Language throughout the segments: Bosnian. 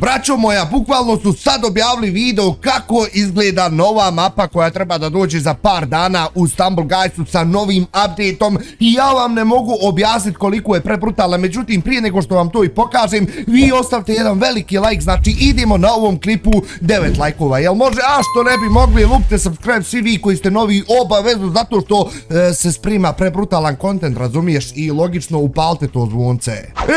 Braćo moja, bukvalno su sad objavili video kako izgleda nova mapa koja treba da dođe za par dana u Stumble Guysu sa novim updateom i ja vam ne mogu objasniti koliko je prebrutalna, međutim prije nego što vam to i pokažem, vi ostavite jedan veliki like, znači idemo na ovom klipu 9 lajkova, jel može? A što ne bi mogli, lupite subscribe svi vi koji ste novi obavezno zato što e, se sprima prebrutalan kontent, razumiješ, i logično upalite to zvonce.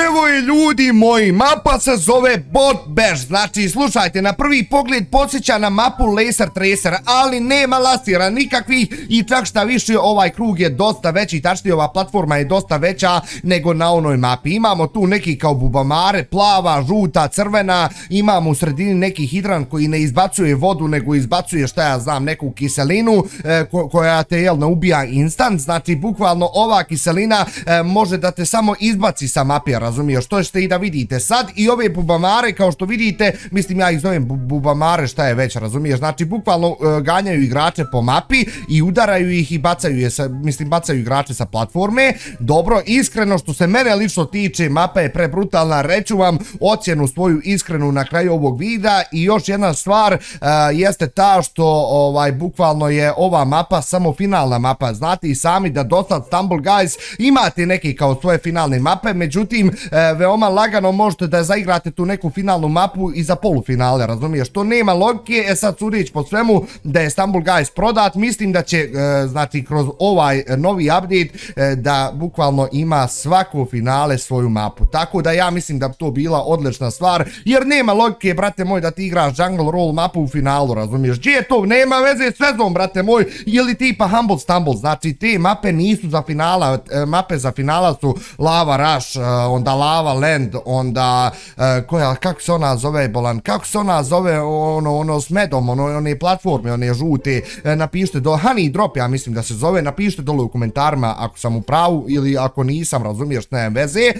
Evo i ljudi moji, mapa se zove Bot beš, znači slušajte, na prvi pogled podsjeća na mapu Laser Tracer, ali nema lasira nikakvih i čak šta više ovaj krug je dosta veći, tačnije ova platforma je dosta veća nego na onoj mapi. Imamo tu neki kao bubamare, plava, žuta, crvena, imamo u sredini neki hidran koji ne izbacuje vodu nego izbacuje šta ja znam neku kiselinu e, koja te jel ne ubija instant, znači bukvalno ova kiselina e, može da te samo izbaci sa mapi, razumiješ, to ćete i da vidite sad. I ove bubamare kao što što vidite, mislim ja ih zovem bubamare šta je već, razumiješ, znači bukvalno e, ganjaju igrače po mapi i udaraju ih i bacaju je, sa, mislim bacaju igrače sa platforme, dobro, iskreno što se mene lično tiče, mapa je prebrutalna, reću vam ocjenu svoju iskrenu na kraju ovog videa i još jedna stvar uh, jeste ta što ovaj bukvalno je ova mapa samo finalna mapa, znate i sami da dosta Stumble Guys imate neki kao svoje finalne mape, međutim uh, veoma lagano možete da zaigrate tu neku finalnu mapu i za polufinale, razumiješ? To nema logike, e sad sudić po svemu da je Istanbul Guys prodat, mislim da će, e, znači, kroz ovaj novi update e, da bukvalno ima svako finale svoju mapu. Tako da ja mislim da to bila odlična stvar, jer nema logike, brate moj, da ti igraš Jungle Roll mapu u finalu, razumiješ? Gdje je to? Nema veze s vezom, brate moj, ili tipa Humble Stumble, znači te mape nisu za finala, e, mape za finala su Lava Rush, e, onda Lava Land, onda, e, koja, kako se ona ona zove bolan, kako se ona zove ono, ono s medom, ono, one platforme, one žute, e, napišite do Honey Drop, ja mislim da se zove, napišite dole u komentarima ako sam u pravu ili ako nisam, razumiješ, ne veze. E,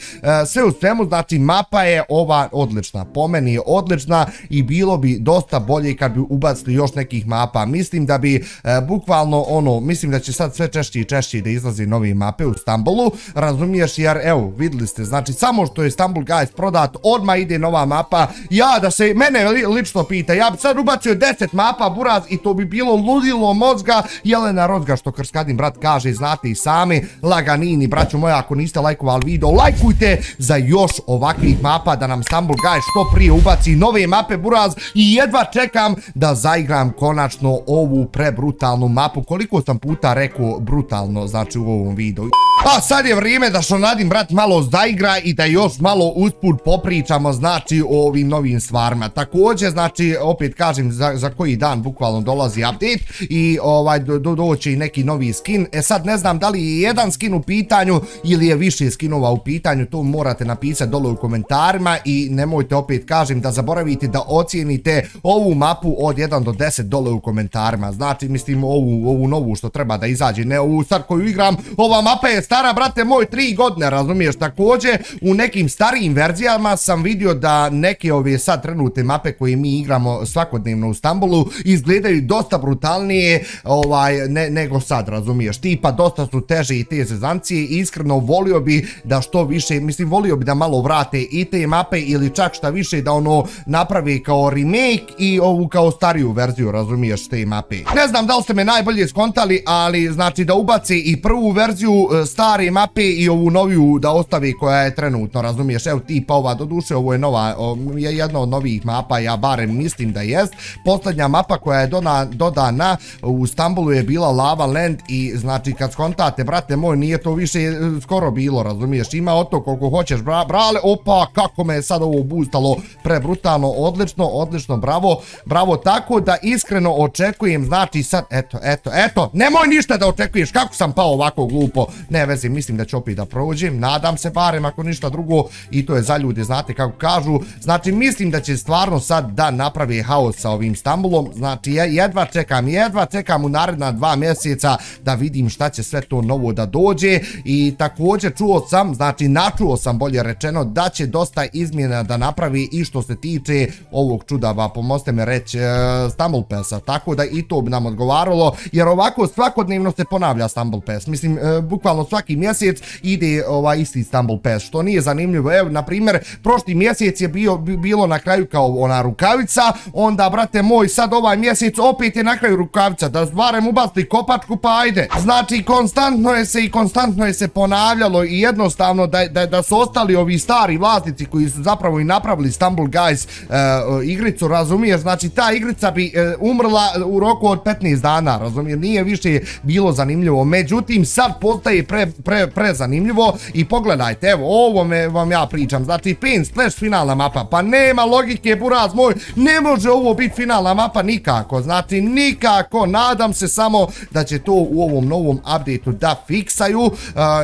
sve u svemu, znači, mapa je ova odlična, po meni je odlična i bilo bi dosta bolje kad bi ubacili još nekih mapa. Mislim da bi, e, bukvalno, ono, mislim da će sad sve češće i češće da izlazi novi mape u Stambolu, razumiješ, jer, evo, videli ste, znači, samo što je Stambul Guys prodat, odmah ide nova mapa, ja da se mene li, lično pita, ja bi sad ubacio 10 mapa buraz i to bi bilo ludilo mozga Jelena Rodga što Krskadin brat kaže, znate i sami, laganini, braćo moja, ako niste lajkovali video, lajkujte za još ovakvih mapa da nam Stumble Guy što prije ubaci nove mape buraz i jedva čekam da zaigram konačno ovu prebrutalnu mapu, koliko sam puta rekao brutalno, znači u ovom videu. A sad je vrijeme da što nadim brat malo zaigra i da još malo usput popričamo znači o ovim novim stvarima. Također znači opet kažem za, za koji dan bukvalno dolazi update i ovaj do, do, doći neki novi skin. E sad ne znam da li je jedan skin u pitanju ili je više skinova u pitanju, to morate napisati dole u komentarima i nemojte opet kažem da zaboravite da ocijenite ovu mapu od 1 do 10 dole u komentarima. Znači mislim ovu, ovu novu što treba da izađe, ne ovu sad koju igram, ova mapa je stara, brate moj, 3 godine, razumiješ, također u nekim starijim verzijama sam vidio da neke ove sad trenutne mape koje mi igramo svakodnevno u Stambulu izgledaju dosta brutalnije ovaj, ne, nego sad, razumiješ, tipa dosta su teže i te zezancije i iskreno volio bi da što više, mislim, volio bi da malo vrate i te mape ili čak šta više da ono napravi kao remake i ovu kao stariju verziju, razumiješ, te mape. Ne znam da li ste me najbolje skontali, ali znači da ubaci i prvu verziju e, stare mape i ovu noviju da ostavi koja je trenutno, razumiješ, evo tipa ova, do duše ovo je nova, o, je jedna od novih mapa, ja barem mislim da jest. Poslednja mapa koja je dona, dodana u Stambulu je bila Lava Land i znači kad skontate, brate moj, nije to više e, skoro bilo, razumiješ, ima oto koliko hoćeš, bra, brale, opa, kako me je sad ovo boostalo, prebrutalno, odlično, odlično, bravo, bravo, tako da iskreno očekujem, znači sad, eto, eto, eto, nemoj ništa da očekuješ, kako sam pao ovako glupo, ne, vezi, mislim da ću opet da prođem, nadam se barem ako ništa drugo i to je za ljude, znate kako kažu, znači Znači, mislim da će stvarno sad da napravi haos sa ovim Stambulom, znači ja jedva čekam, jedva čekam u naredna dva mjeseca da vidim šta će sve to novo da dođe. I također čuo sam, znači načuo sam bolje rečeno da će dosta izmjena da napravi i što se tiče ovog čudava, pomoste me reći, e, Stambul Pesa, tako da i to bi nam odgovaralo, jer ovako svakodnevno se ponavlja Stambul Pes, mislim, e, bukvalno svaki mjesec ide ovaj isti Istanbul Pes, što nije zanimljivo. Evo, na primjer, prošli mjesec je bio bilo na kraju kao ona rukavica, onda, brate moj, sad ovaj mjesec opet je na kraju rukavica, da barem ubacili kopačku, pa ajde. Znači, konstantno je se i konstantno je se ponavljalo i jednostavno da, da, da su ostali ovi stari vlasnici koji su zapravo i napravili Stumble Guys uh, igricu, razumiješ? Znači, ta igrica bi uh, umrla u roku od 15 dana, razumiješ? Nije više bilo zanimljivo. Međutim, sad postaje pre, pre, pre zanimljivo i pogledajte, evo, ovo me vam ja pričam. Znači, Pain Splash finalna mapa, pa nema logike, buraz moj, ne može ovo biti finalna mapa nikako. Znači, nikako, nadam se samo da će to u ovom novom updateu da fiksaju. Uh,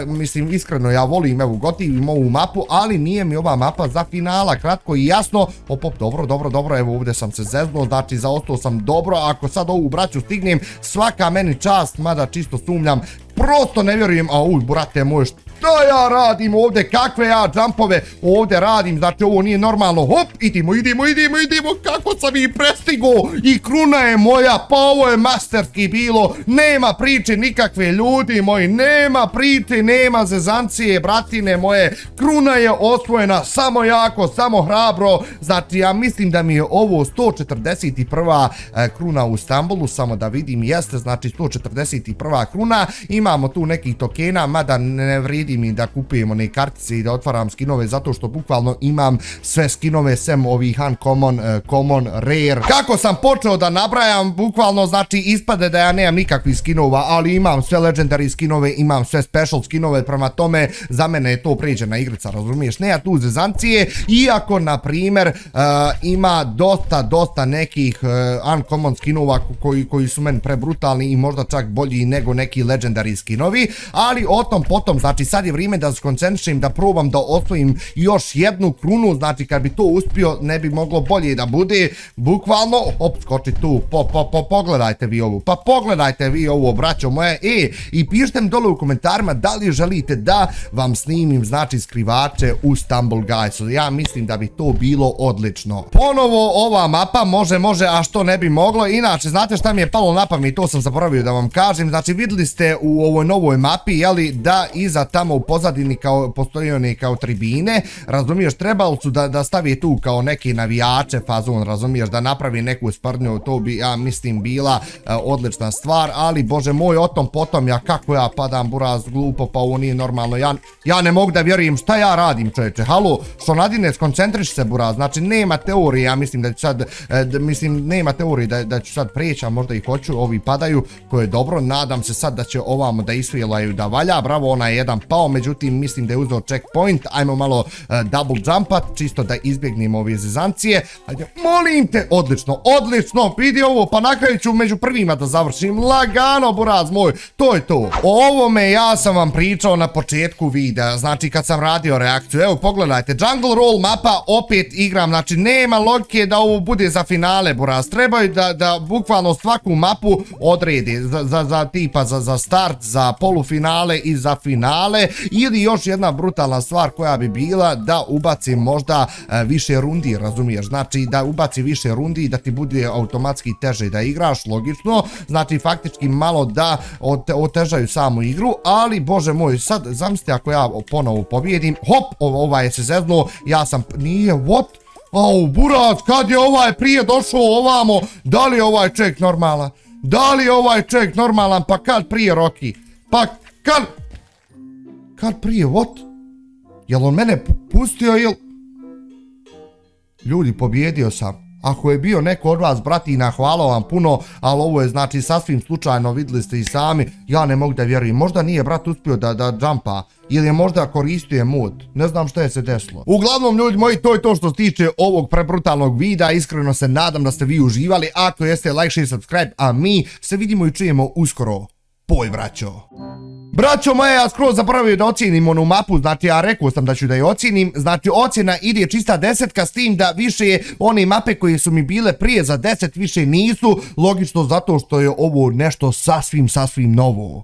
mislim, iskreno, ja volim, evo, gotivim ovu mapu, ali nije mi ova mapa za finala, kratko i jasno. Op, op, dobro, dobro, dobro, evo, ovdje sam se zeznuo, znači, zaostao sam dobro, ako sad ovu braću stignem, svaka meni čast, mada čisto sumljam, prosto ne vjerujem, a uj, brate moj, šta ja radim ovdje, kakve ja jumpove ovdje radim, znači ovo nije normalno, hop, idimo, idimo, idimo, idimo, kako sam i prestigo i kruna je moja, pa ovo je masterski bilo, nema priče nikakve ljudi moji, nema priče, nema zezancije, bratine moje, kruna je osvojena, samo jako, samo hrabro, znači ja mislim da mi je ovo 141. E, kruna u Istanbulu, samo da vidim, jeste, znači 141. kruna, imamo tu nekih tokena, mada ne vridi vidim mi da kupujem one kartice i da otvaram skinove zato što bukvalno imam sve skinove sem ovih uncommon, eh, common, rare. Kako sam počeo da nabrajam, bukvalno znači ispade da ja nemam nikakvih skinova, ali imam sve legendary skinove, imam sve special skinove, prema tome za mene je to pređena igrica, razumiješ? Nema tu zezancije, iako na primjer uh, ima dosta, dosta nekih uh, uncommon skinova koji, koji su meni prebrutalni i možda čak bolji nego neki legendary skinovi, ali o tom potom, znači sad sad je vrijeme da skoncentrišem, da probam da osvojim još jednu krunu, znači kad bi to uspio ne bi moglo bolje da bude, bukvalno, op, skoči tu, po, po, po, pogledajte vi ovu, pa pogledajte vi ovu, braćo moje, e, i pišite mi dole u komentarima da li želite da vam snimim, znači, skrivače u Stumble Guysu, ja mislim da bi to bilo odlično. Ponovo ova mapa, može, može, a što ne bi moglo, inače, znate šta mi je palo na pamet, to sam zaboravio da vam kažem, znači, videli ste u ovoj novoj mapi, jeli, da iza tamo tamo u pozadini kao postoji one kao tribine, razumiješ, trebali su da, da stavi tu kao neki navijače fazon, razumiješ, da napravi neku sprdnju, to bi, ja mislim, bila e, odlična stvar, ali, bože moj, o tom potom, ja kako ja padam, buraz, glupo, pa ovo nije normalno, ja, ja ne mogu da vjerujem šta ja radim, čovječe, halo, što nadine, skoncentriš se, buraz, znači, nema teorije, ja mislim da ću sad, e, da, mislim, nema teorije da, da ću sad prijeći, a možda i hoću, ovi padaju, koje je dobro, nadam se sad da će ovamo da isvijelaju da valja, bravo, ona je jedan pao, međutim mislim da je uzeo checkpoint, ajmo malo uh, double jumpat, čisto da izbjegnemo ove zezancije, ajde, molim te, odlično, odlično, vidi ovo, pa na kraju ću među prvima da završim, lagano, buraz moj, to je to. O ovome ja sam vam pričao na početku videa, znači kad sam radio reakciju, evo pogledajte, jungle roll mapa, opet igram, znači nema logike da ovo bude za finale, buraz, trebaju da, da bukvalno svaku mapu odredi, za, za, za tipa, za, za start, za polufinale i za finale, ili još jedna brutalna stvar koja bi bila da ubaci možda e, više rundi, razumiješ, znači da ubaci više rundi i da ti bude automatski teže da igraš, logično, znači faktički malo da otežaju samu igru, ali bože moj, sad zamislite ako ja ponovo pobjedim, hop, ovaj se zeznuo, ja sam, nije, what? Au, burac, kad je ovaj prije došao ovamo, da li je ovaj ček normalan? Da li je ovaj ček normalan, pa kad prije Roki? Pa kad, Kad prije, what? Jel on mene pustio ili... Ljudi, pobjedio sam. Ako je bio neko od vas, bratina, hvala vam puno, ali ovo je znači sasvim slučajno, videli ste i sami, ja ne mogu da vjerujem. Možda nije brat uspio da, da jumpa, ili je možda koristio mod, ne znam što je se desilo. Uglavnom, ljudi moji, to je to što se tiče ovog prebrutalnog videa, iskreno se nadam da ste vi uživali, ako jeste, like, share, subscribe, a mi se vidimo i čujemo uskoro. Poj, braćo! Braćo moje, ja skroz zapravio da ocijenim onu mapu, znači ja rekao sam da ću da je ocijenim, znači ocjena ide čista desetka s tim da više je one mape koje su mi bile prije za deset više nisu, logično zato što je ovo nešto sasvim, sasvim novo.